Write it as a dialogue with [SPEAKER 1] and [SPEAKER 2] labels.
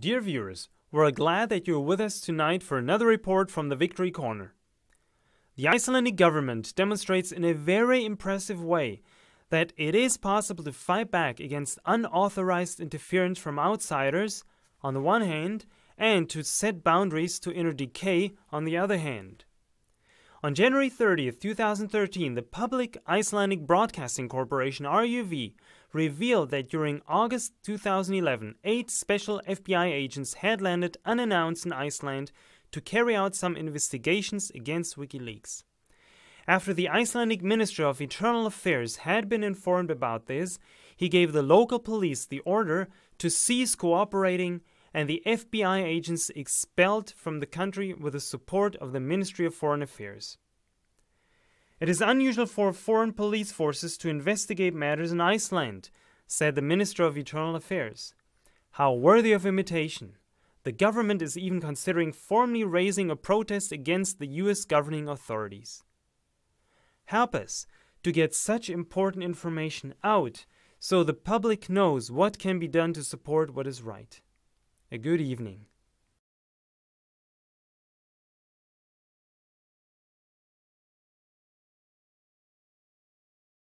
[SPEAKER 1] Dear viewers, we're glad that you're with us tonight for another report from the Victory Corner. The Icelandic government demonstrates in a very impressive way that it is possible to fight back against unauthorized interference from outsiders on the one hand and to set boundaries to inner decay on the other hand. On January 30th, 2013, the Public Icelandic Broadcasting Corporation RUV revealed that during August 2011, eight special FBI agents had landed unannounced in Iceland to carry out some investigations against WikiLeaks. After the Icelandic Minister of Internal Affairs had been informed about this, he gave the local police the order to cease cooperating and the FBI agents expelled from the country with the support of the Ministry of Foreign Affairs. It is unusual for foreign police forces to investigate matters in Iceland, said the Minister of Internal Affairs. How worthy of imitation! The government is even considering formally raising a protest against the US governing authorities. Help us to get such important information out so the public knows what can be done to support what is right. A good evening.